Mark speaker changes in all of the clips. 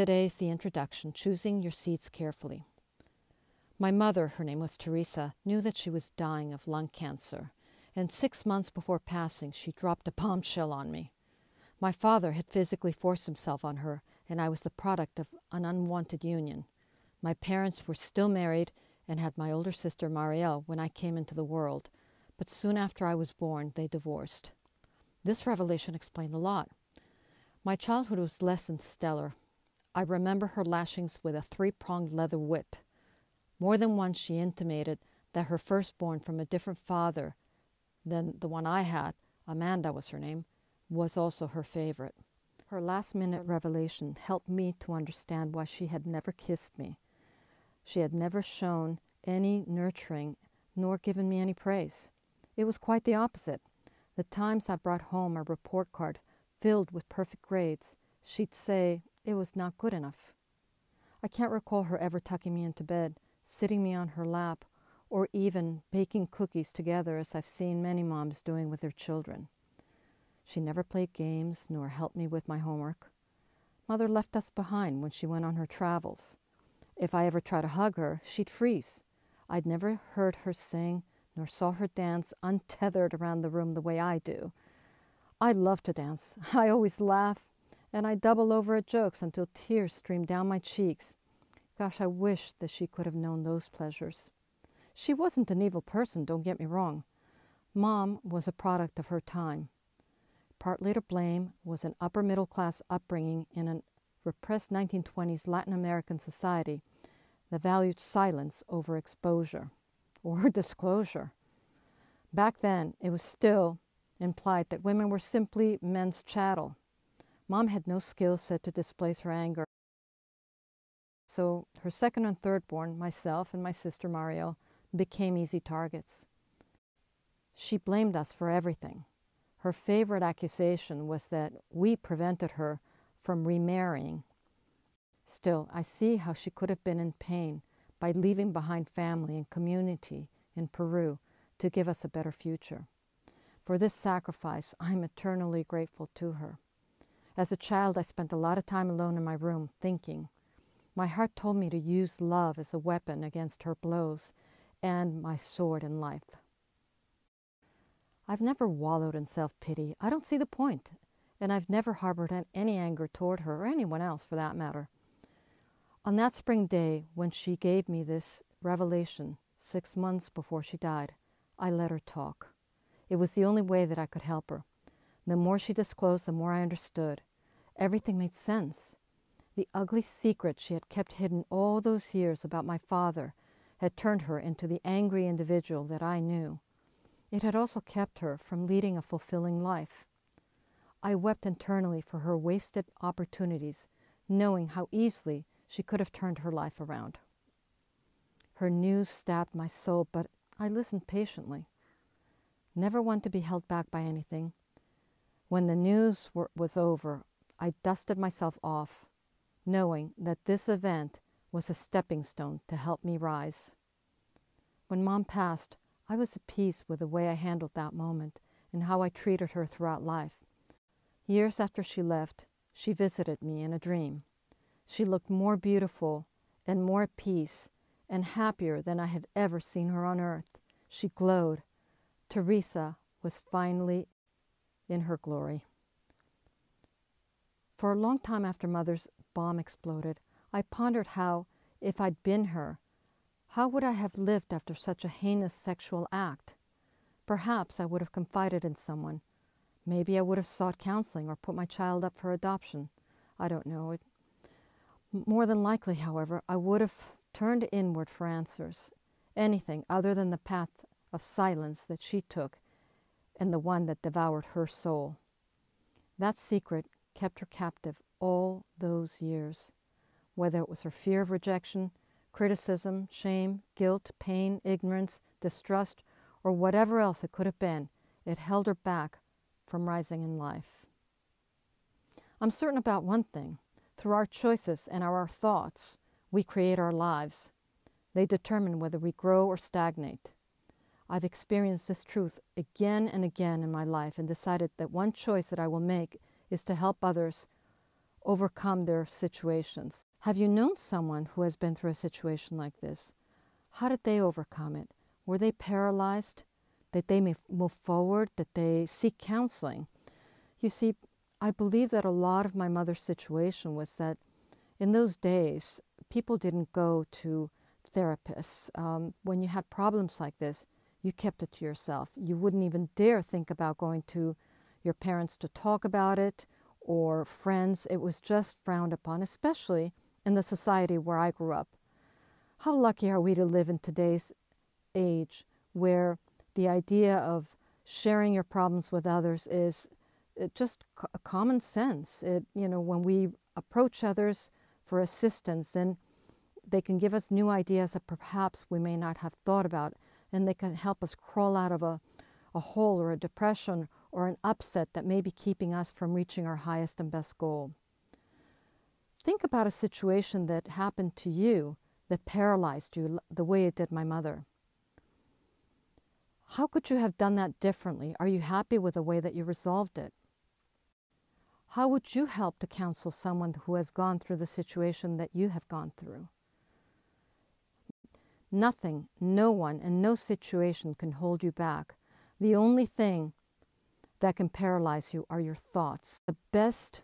Speaker 1: today is the introduction choosing your seeds carefully. My mother, her name was Teresa, knew that she was dying of lung cancer, and six months before passing, she dropped a bombshell on me. My father had physically forced himself on her, and I was the product of an unwanted union. My parents were still married and had my older sister Marielle when I came into the world, but soon after I was born, they divorced. This revelation explained a lot. My childhood was less than stellar. I remember her lashings with a three pronged leather whip. More than once she intimated that her firstborn from a different father than the one I had, Amanda was her name, was also her favorite. Her last minute revelation helped me to understand why she had never kissed me. She had never shown any nurturing nor given me any praise. It was quite the opposite. The times I brought home a report card filled with perfect grades, she'd say it was not good enough. I can't recall her ever tucking me into bed, sitting me on her lap, or even baking cookies together as I've seen many moms doing with their children. She never played games nor helped me with my homework. Mother left us behind when she went on her travels. If I ever tried to hug her, she'd freeze. I'd never heard her sing nor saw her dance untethered around the room the way I do. I love to dance. I always laugh, and I double over at jokes until tears stream down my cheeks. Gosh, I wish that she could have known those pleasures. She wasn't an evil person, don't get me wrong. Mom was a product of her time. Partly to blame was an upper middle class upbringing in a repressed 1920s Latin American society that valued silence over exposure or disclosure. Back then, it was still implied that women were simply men's chattel. Mom had no skill set to displace her anger. So her second and third born, myself and my sister Mario, became easy targets. She blamed us for everything. Her favorite accusation was that we prevented her from remarrying. Still, I see how she could have been in pain by leaving behind family and community in Peru to give us a better future. For this sacrifice, I'm eternally grateful to her. As a child, I spent a lot of time alone in my room thinking. My heart told me to use love as a weapon against her blows and my sword in life. I've never wallowed in self pity. I don't see the point, and I've never harbored any anger toward her or anyone else for that matter. On that spring day when she gave me this revelation, six months before she died, I let her talk. It was the only way that I could help her. The more she disclosed, the more I understood. Everything made sense. The ugly secret she had kept hidden all those years about my father had turned her into the angry individual that I knew. It had also kept her from leading a fulfilling life. I wept internally for her wasted opportunities, knowing how easily she could have turned her life around. Her news stabbed my soul, but I listened patiently. Never one to be held back by anything. When the news were, was over, I dusted myself off, knowing that this event was a stepping stone to help me rise. When mom passed, I was at peace with the way I handled that moment and how I treated her throughout life. Years after she left, she visited me in a dream. She looked more beautiful and more at peace and happier than I had ever seen her on earth. She glowed. Teresa was finally in her glory. For a long time after Mother's bomb exploded, I pondered how, if I'd been her, how would I have lived after such a heinous sexual act? Perhaps I would have confided in someone. Maybe I would have sought counseling or put my child up for adoption. I don't know. It, more than likely, however, I would have turned inward for answers, anything other than the path of silence that she took and the one that devoured her soul. That secret kept her captive all those years, whether it was her fear of rejection, criticism, shame, guilt, pain, ignorance, distrust, or whatever else it could have been, it held her back from rising in life. I'm certain about one thing through our choices and our thoughts, we create our lives. They determine whether we grow or stagnate. I've experienced this truth again and again in my life and decided that one choice that I will make is to help others overcome their situations. Have you known someone who has been through a situation like this? How did they overcome it? Were they paralyzed? Did they may move forward? Did they seek counseling? You see, I believe that a lot of my mother's situation was that in those days, people didn't go to therapists. Um, when you had problems like this, you kept it to yourself. You wouldn't even dare think about going to your parents to talk about it or friends. It was just frowned upon, especially in the society where I grew up. How lucky are we to live in today's age where the idea of sharing your problems with others is uh, just common sense. It, you know, when we approach others for assistance, then they can give us new ideas that perhaps we may not have thought about, and they can help us crawl out of a, a hole or a depression or an upset that may be keeping us from reaching our highest and best goal. Think about a situation that happened to you that paralyzed you the way it did my mother. How could you have done that differently? Are you happy with the way that you resolved it? How would you help to counsel someone who has gone through the situation that you have gone through? Nothing, no one, and no situation can hold you back. The only thing that can paralyze you are your thoughts. The best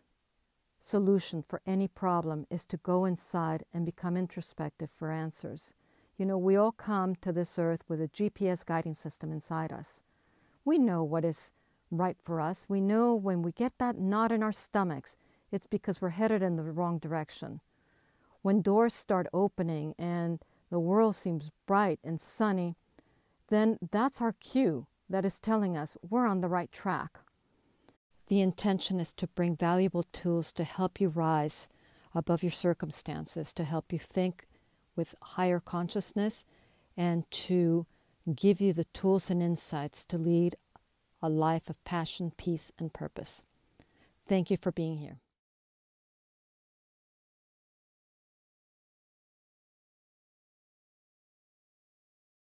Speaker 1: solution for any problem is to go inside and become introspective for answers. You know, we all come to this earth with a GPS guiding system inside us. We know what is right for us. We know when we get that knot in our stomachs, it's because we're headed in the wrong direction. When doors start opening and the world seems bright and sunny, then that's our cue that is telling us we're on the right track. The intention is to bring valuable tools to help you rise above your circumstances, to help you think with higher consciousness, and to give you the tools and insights to lead a life of passion, peace, and purpose. Thank you for being here.